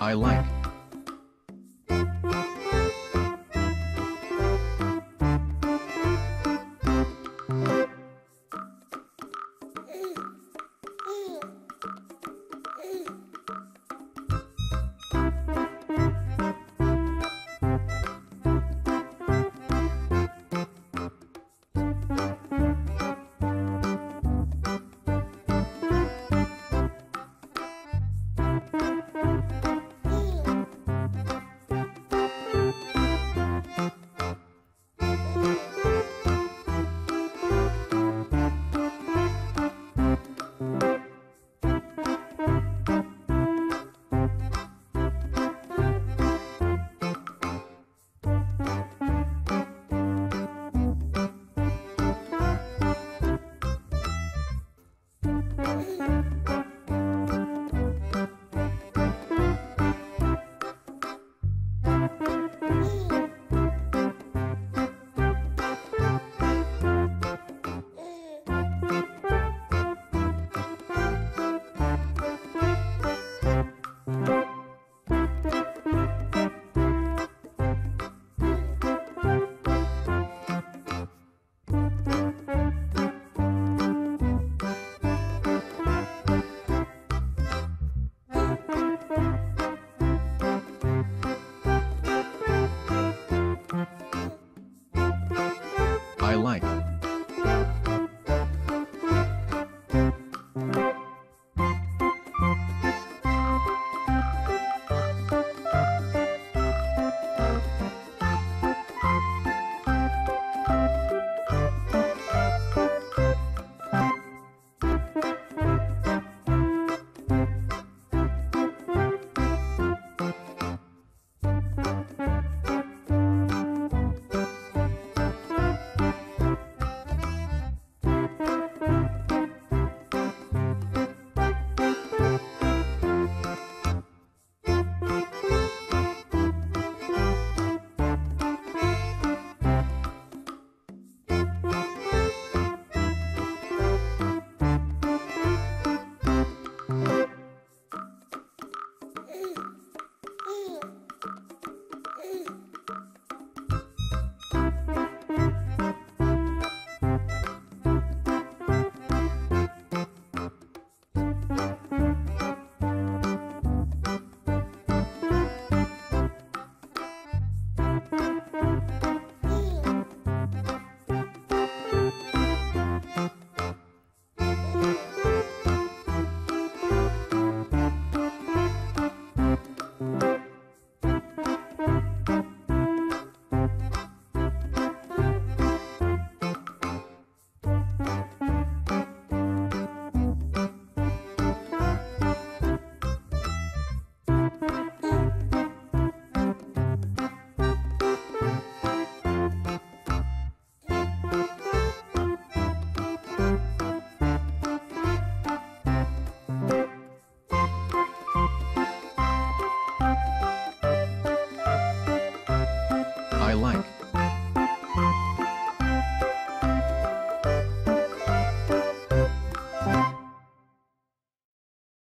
I like. I like. I like.